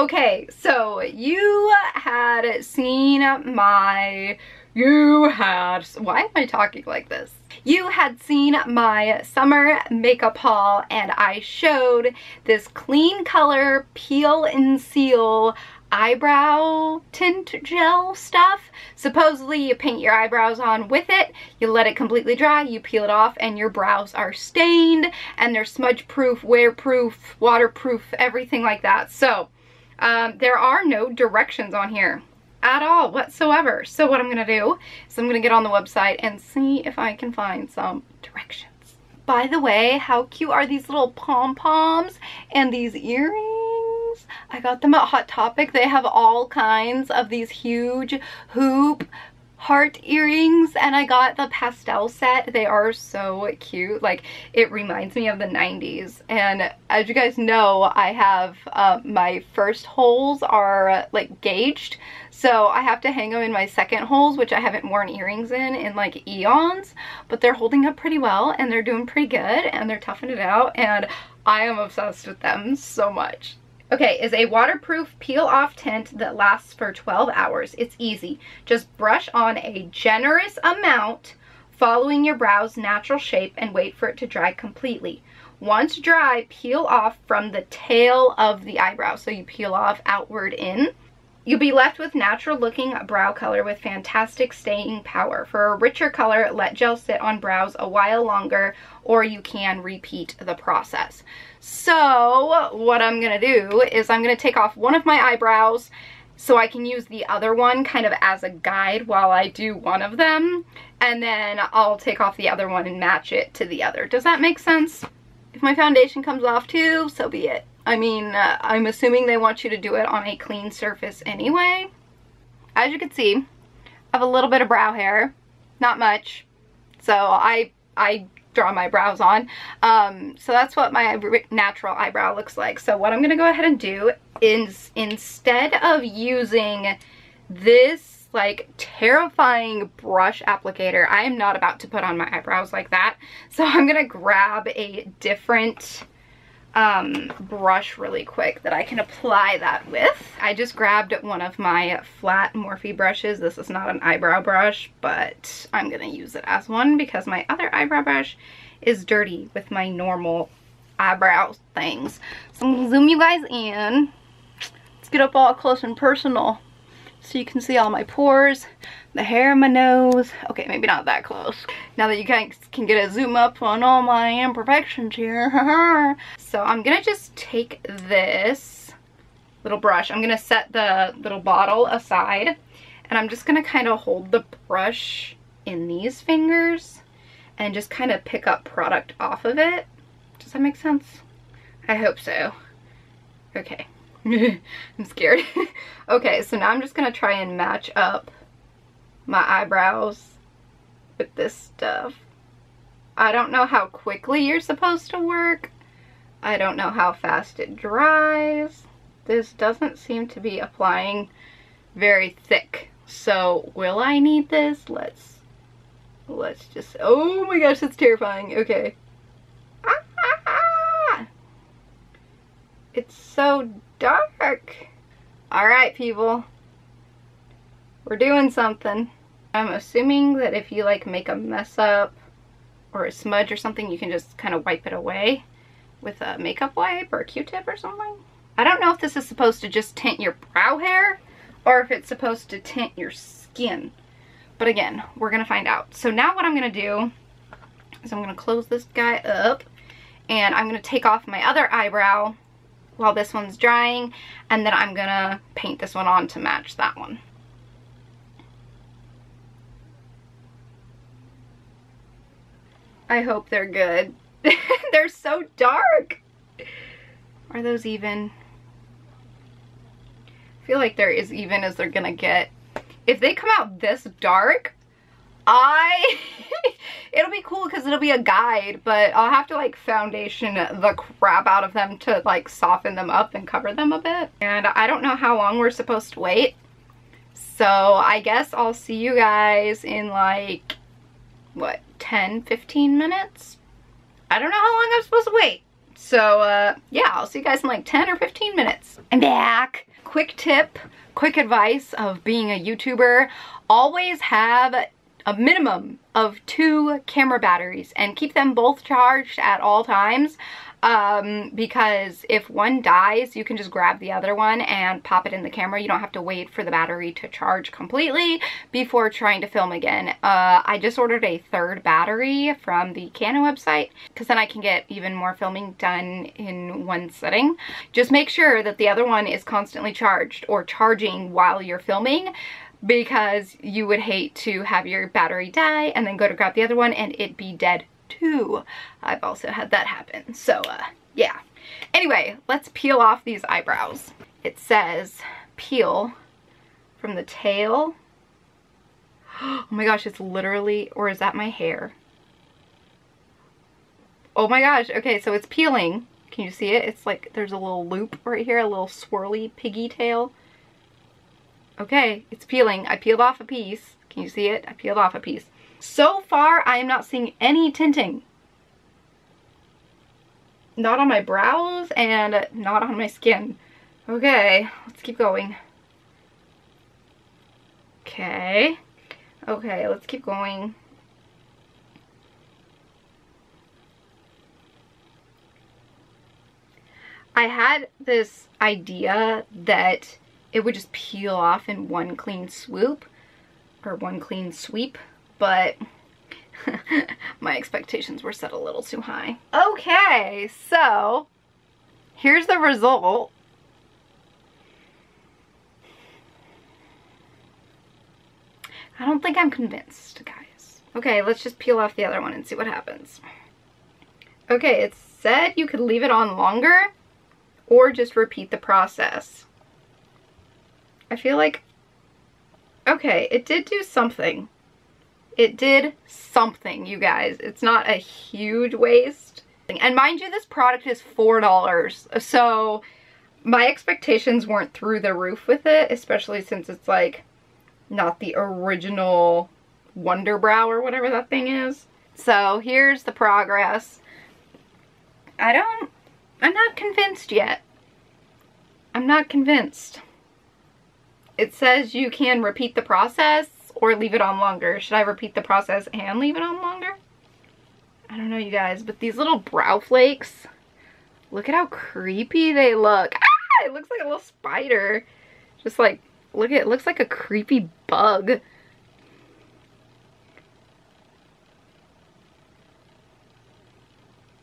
Okay, so you had seen my, you had, why am I talking like this? You had seen my summer makeup haul and I showed this Kleancolor peel and seal eyebrow tint gel stuff. Supposedly you paint your eyebrows on with it, you let it completely dry, you peel it off and your brows are stained and they're smudge proof, wear proof, waterproof, everything like that. So um, there are no directions on here at all whatsoever. So what I'm gonna do is I'm gonna get on the website and see if I can find some directions. By the way, how cute are these little pom-poms and these earrings? I got them at Hot Topic. They have all kinds of these huge hoop heart earrings and I got the pastel set. They are so cute. Like it reminds me of the 90s and as you guys know I have uh, my first holes are like gauged so I have to hang them in my second holes which I haven't worn earrings in in like eons but they're holding up pretty well and they're doing pretty good and they're toughing it out and I am obsessed with them so much. Okay, is a waterproof peel off tint that lasts for 12 hours. It's easy. Just brush on a generous amount following your brow's natural shape and wait for it to dry completely. Once dry, peel off from the tail of the eyebrow. So you peel off outward in. You'll be left with natural looking brow color with fantastic staying power. For a richer color, let gel sit on brows a while longer or you can repeat the process. So what I'm gonna do is I'm gonna take off one of my eyebrows so I can use the other one kind of as a guide while I do one of them and then I'll take off the other one and match it to the other. Does that make sense? If my foundation comes off too, so be it. I mean, uh, I'm assuming they want you to do it on a clean surface anyway. As you can see, I have a little bit of brow hair, not much. So I, I draw my brows on. Um, so that's what my natural eyebrow looks like. So what I'm gonna go ahead and do is instead of using this like terrifying brush applicator, I am not about to put on my eyebrows like that. So I'm gonna grab a different um, brush really quick that I can apply that with. I just grabbed one of my flat Morphe brushes. This is not an eyebrow brush, but I'm gonna use it as one because my other eyebrow brush is dirty with my normal eyebrow things. So I'm gonna zoom you guys in. Let's get up all close and personal so you can see all my pores, the hair in my nose. Okay, maybe not that close. Now that you guys can get a zoom up on all my imperfections here. so I'm gonna just take this little brush. I'm gonna set the little bottle aside and I'm just gonna kind of hold the brush in these fingers and just kind of pick up product off of it. Does that make sense? I hope so. Okay. I'm scared. okay, so now I'm just gonna try and match up my eyebrows with this stuff. I don't know how quickly you're supposed to work. I don't know how fast it dries. This doesn't seem to be applying very thick. So will I need this? Let's, let's just, oh my gosh, that's terrifying. Okay. Ah, ah, ah. It's so dark. All right, people. We're doing something. I'm assuming that if you like make a mess up or a smudge or something, you can just kind of wipe it away with a makeup wipe or a q-tip or something. I don't know if this is supposed to just tint your brow hair or if it's supposed to tint your skin. But again, we're gonna find out. So now what I'm gonna do is I'm gonna close this guy up and I'm gonna take off my other eyebrow while this one's drying and then I'm gonna paint this one on to match that one. I hope they're good. they're so dark. Are those even? I feel like they're as even as they're gonna get. If they come out this dark, I, it'll be cool because it'll be a guide, but I'll have to like foundation the crap out of them to like soften them up and cover them a bit. And I don't know how long we're supposed to wait. So I guess I'll see you guys in like, what, 10, 15 minutes? I don't know how long I'm supposed to wait. So uh, yeah, I'll see you guys in like 10 or 15 minutes. I'm back. quick tip, quick advice of being a YouTuber, always have a minimum of two camera batteries and keep them both charged at all times um, because if one dies, you can just grab the other one and pop it in the camera. You don't have to wait for the battery to charge completely before trying to film again. Uh, I just ordered a third battery from the Canon website because then I can get even more filming done in one sitting. Just make sure that the other one is constantly charged or charging while you're filming because you would hate to have your battery die and then go to grab the other one and it be dead too. I've also had that happen. So uh, yeah. Anyway, let's peel off these eyebrows. It says peel from the tail. Oh my gosh, it's literally, or is that my hair? Oh my gosh, okay, so it's peeling. Can you see it? It's like there's a little loop right here, a little swirly piggy tail. Okay, it's peeling. I peeled off a piece. Can you see it? I peeled off a piece. So far, I am not seeing any tinting. Not on my brows and not on my skin. Okay, let's keep going. Okay. Okay, let's keep going. I had this idea that it would just peel off in one clean swoop or one clean sweep, but my expectations were set a little too high. Okay, so here's the result. I don't think I'm convinced, guys. Okay, let's just peel off the other one and see what happens. Okay, it said you could leave it on longer or just repeat the process. I feel like, okay, it did do something. It did something, you guys. It's not a huge waste. And mind you, this product is $4. So my expectations weren't through the roof with it, especially since it's like not the original Wunderbrow or whatever that thing is. So here's the progress. I don't, I'm not convinced yet. I'm not convinced. It says you can repeat the process or leave it on longer. Should I repeat the process and leave it on longer? I don't know you guys, but these little brow flakes, look at how creepy they look. Ah, it looks like a little spider. Just like, look at it, looks like a creepy bug.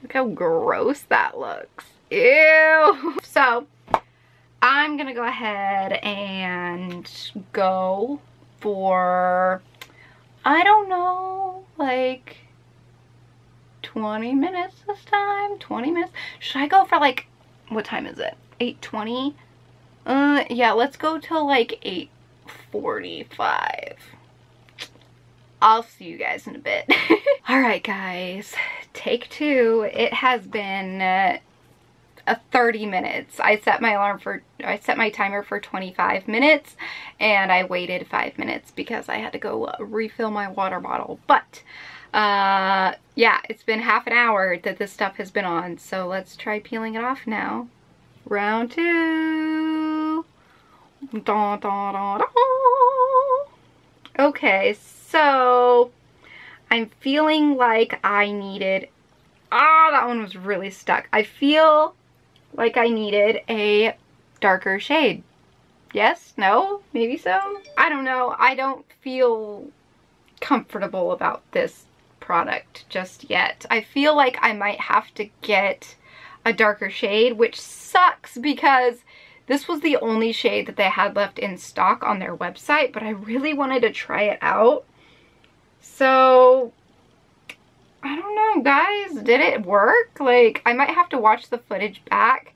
Look how gross that looks. Ew. So, I'm gonna go ahead and go for, I don't know, like 20 minutes this time, 20 minutes. Should I go for like, what time is it? 8.20? Uh, yeah, let's go till like 8.45. I'll see you guys in a bit. Alright guys, take two. It has been 30 minutes. I set my alarm for, I set my timer for 25 minutes and I waited five minutes because I had to go refill my water bottle. But uh, yeah, it's been half an hour that this stuff has been on. So let's try peeling it off now. Round two. Da, da, da. Okay, so I'm feeling like I needed Ah, that one was really stuck. I feel like I needed a darker shade. Yes? No? Maybe so? I don't know. I don't feel comfortable about this product just yet. I feel like I might have to get a darker shade, which sucks because this was the only shade that they had left in stock on their website, but I really wanted to try it out. So, I don't know, guys. Did it work? Like, I might have to watch the footage back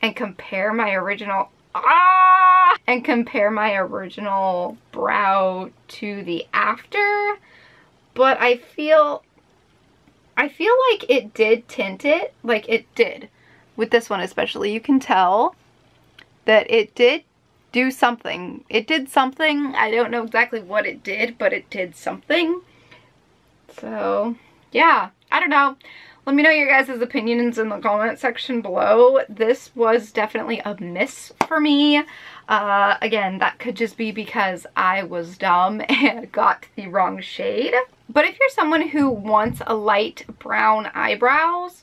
and compare my original ah and compare my original brow to the after but I feel I feel like it did tint it like it did with this one especially you can tell that it did do something it did something I don't know exactly what it did but it did something so yeah I don't know Let me know your guys' opinions in the comment section below. This was definitely a miss for me. Uh, again, that could just be because I was dumb and got the wrong shade. But if you're someone who wants a light brown eyebrows,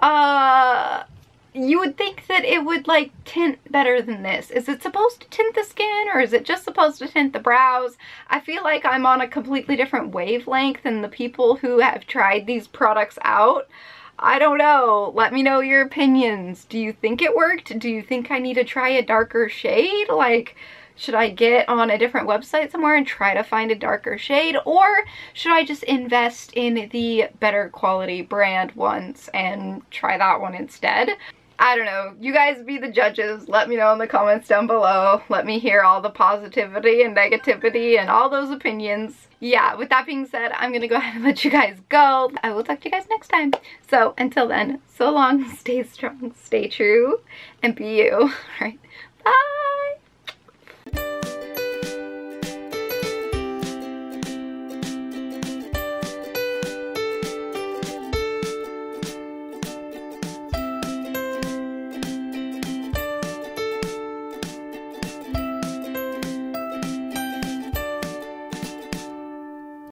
uh, you would think that it would like tint better than this. Is it supposed to tint the skin or is it just supposed to tint the brows? I feel like I'm on a completely different wavelength than the people who have tried these products out. I don't know. Let me know your opinions. Do you think it worked? Do you think I need to try a darker shade? Like, should I get on a different website somewhere and try to find a darker shade? Or should I just invest in the better quality brand once and try that one instead? I don't know. You guys be the judges. Let me know in the comments down below. Let me hear all the positivity and negativity and all those opinions. Yeah, with that being said, I'm gonna go ahead and let you guys go. I will talk to you guys next time. So until then, so long, stay strong, stay true, and be you. All right, bye.